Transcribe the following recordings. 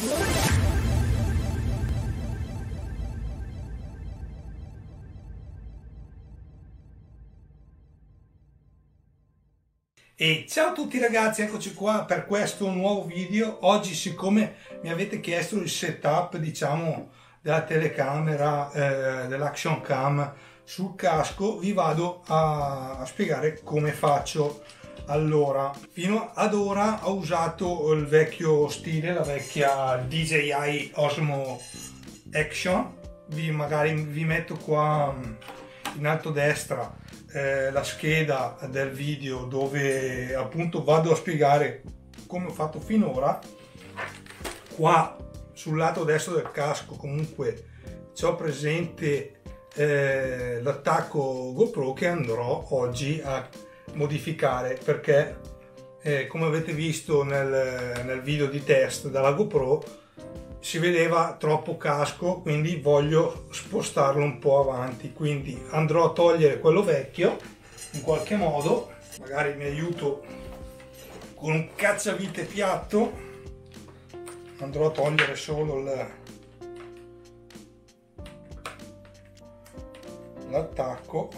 E ciao a tutti ragazzi, eccoci qua per questo nuovo video. Oggi siccome mi avete chiesto il setup diciamo della telecamera, eh, dell'action cam sul casco, vi vado a, a spiegare come faccio. Allora, fino ad ora ho usato il vecchio stile, la vecchia DJI Osmo Action. Vi magari vi metto qua in alto a destra eh, la scheda del video dove appunto vado a spiegare come ho fatto finora. Qua sul lato destro del casco comunque ho presente eh, l'attacco GoPro che andrò oggi a modificare perché eh, come avete visto nel, nel video di test dalla GoPro si vedeva troppo casco quindi voglio spostarlo un po' avanti. Quindi andrò a togliere quello vecchio in qualche modo magari mi aiuto con un cacciavite piatto andrò a togliere solo l'attacco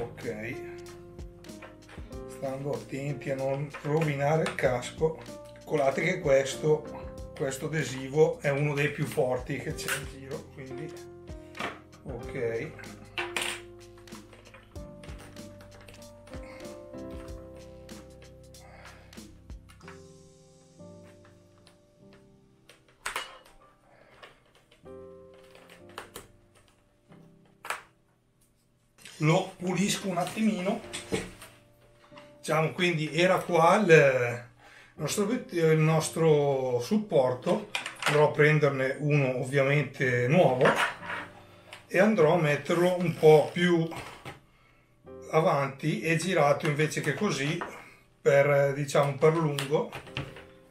ok. Stando attenti a non rovinare il casco calcolate che questo questo adesivo è uno dei più forti che c'è in giro quindi ok lo pulisco un attimino. Diciamo quindi era qua il, nostro, il nostro supporto. Andrò a prenderne uno ovviamente nuovo e andrò a metterlo un po' più avanti e girato invece che così per diciamo per lungo.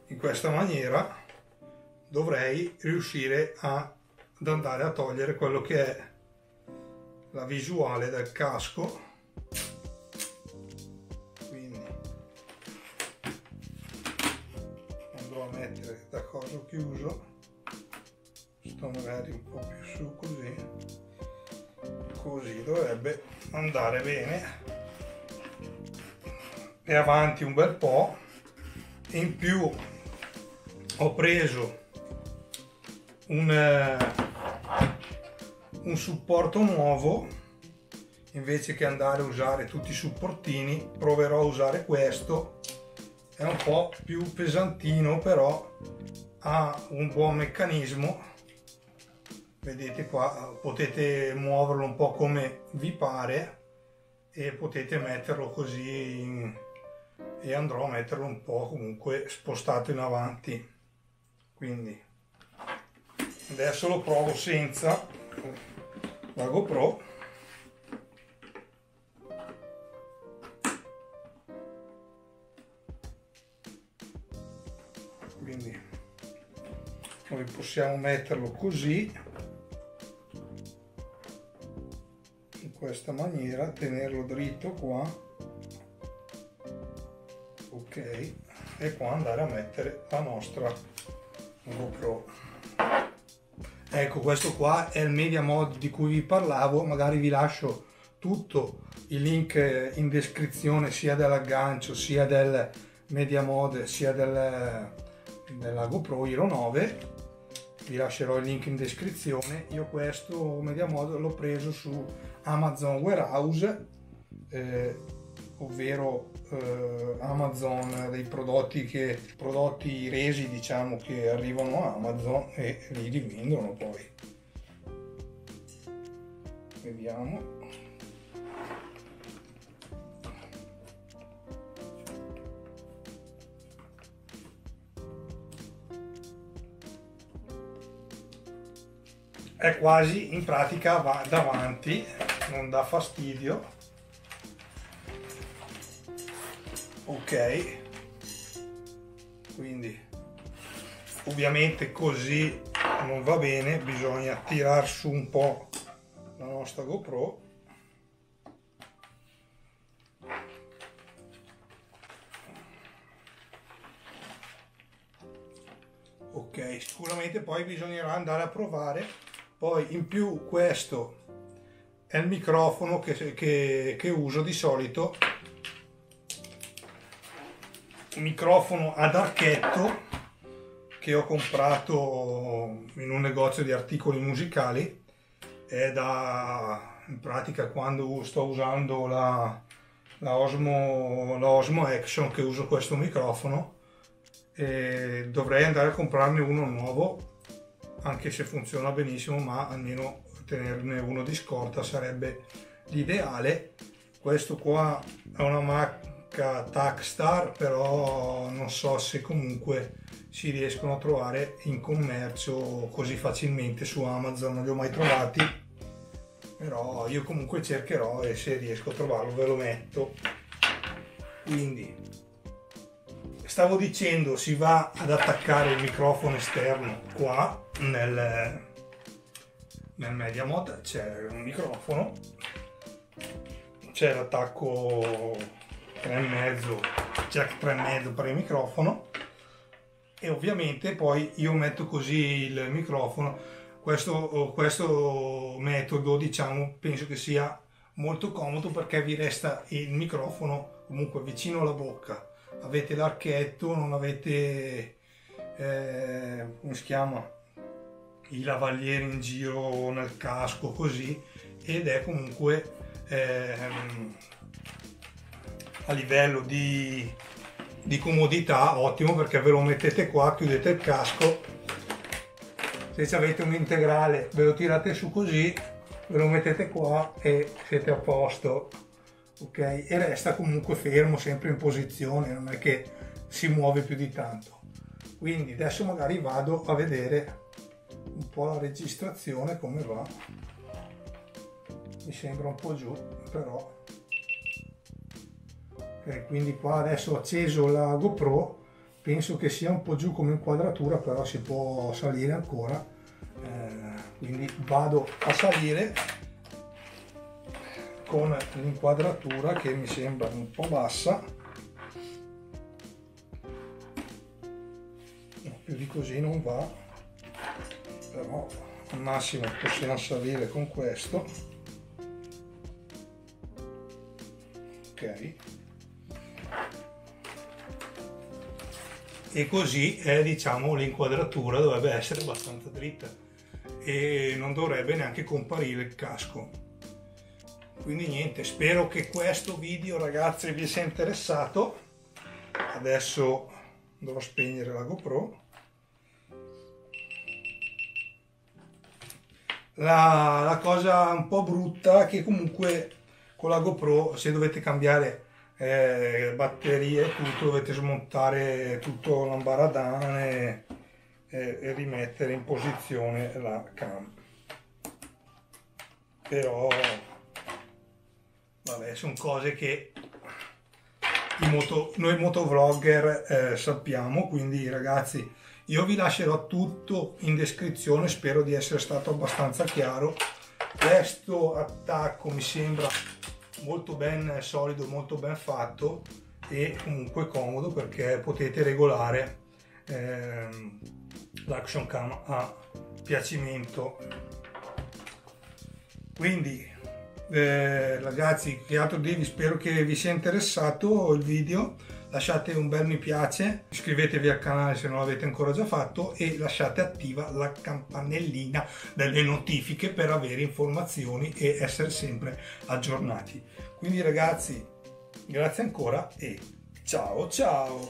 In questa maniera dovrei riuscire a, ad andare a togliere quello che è la visuale del casco. Quindi andrò a mettere da coso chiuso. Sto magari un po' più su così. Così dovrebbe andare bene. E avanti un bel po' in più ho preso un eh, un supporto nuovo. Invece che andare a usare tutti i supportini proverò a usare questo. È un po' più pesantino però ha un buon meccanismo. Vedete qua potete muoverlo un po' come vi pare e potete metterlo così in, e andrò a metterlo un po' comunque spostato in avanti. Quindi adesso lo provo senza la GoPro. Quindi noi possiamo metterlo così in questa maniera tenerlo dritto qua. Ok e qua andare a mettere la nostra GoPro Ecco, questo qua è il media mod di cui vi parlavo, magari vi lascio tutto il link in descrizione sia dell'aggancio sia del media mod sia del, della GoPro Hero 9 vi lascerò il link in descrizione. Io questo media mod l'ho preso su Amazon Warehouse eh, ovvero eh, Amazon dei prodotti, che, prodotti resi diciamo che arrivano a Amazon e li rivendono poi. Vediamo. È quasi in pratica va davanti non dà fastidio ok. Quindi ovviamente così non va bene bisogna tirar su un po la nostra GoPro. Ok sicuramente poi bisognerà andare a provare. Poi in più questo è il microfono che, che, che uso di solito microfono ad archetto che ho comprato in un negozio di articoli musicali. È da in pratica quando sto usando la, la, Osmo, la Osmo Action che uso questo microfono e dovrei andare a comprarne uno nuovo anche se funziona benissimo ma almeno tenerne uno di scorta sarebbe l'ideale. Questo qua è una marca Takstar però non so se comunque si riescono a trovare in commercio così facilmente su Amazon non li ho mai trovati però io comunque cercherò e se riesco a trovarlo ve lo metto. Quindi stavo dicendo si va ad attaccare il microfono esterno qua nel, nel media mod c'è un microfono c'è l'attacco 3,5 jack 3,5 per il microfono. E ovviamente poi io metto così il microfono. Questo, questo metodo diciamo penso che sia molto comodo perché vi resta il microfono comunque vicino alla bocca. Avete l'archetto, non avete, eh, come si chiama, i lavalieri in giro nel casco così. Ed è comunque ehm, a livello di, di comodità ottimo perché ve lo mettete qua, chiudete il casco se avete un integrale ve lo tirate su così ve lo mettete qua e siete a posto ok? E resta comunque fermo, sempre in posizione, non è che si muove più di tanto. Quindi adesso magari vado a vedere un po' la registrazione come va. Mi sembra un po' giù, però. Ok, quindi qua adesso ho acceso la GoPro, penso che sia un po' giù come inquadratura, però si può salire ancora. Eh, quindi vado a salire con l'inquadratura che mi sembra un po' bassa. Più di così non va però al massimo possiamo salire con questo. Ok e così è diciamo l'inquadratura dovrebbe essere abbastanza dritta e non dovrebbe neanche comparire il casco. Quindi niente spero che questo video ragazzi vi sia interessato. Adesso dovrò spegnere la GoPro. La, la cosa un po' brutta che comunque con la GoPro se dovete cambiare eh, batterie e tutto dovete smontare tutto l'ambaradane e, e rimettere in posizione la cam però vabbè, sono cose che moto, noi motovlogger eh, sappiamo, quindi ragazzi io vi lascerò tutto in descrizione, spero di essere stato abbastanza chiaro. Questo attacco mi sembra molto ben solido, molto ben fatto e comunque comodo perché potete regolare ehm, l'action cam a piacimento. Quindi eh, ragazzi che altro dirvi spero che vi sia interessato il video lasciate un bel mi piace iscrivetevi al canale se non l'avete ancora già fatto e lasciate attiva la campanellina delle notifiche per avere informazioni e essere sempre aggiornati. Quindi ragazzi grazie ancora e ciao ciao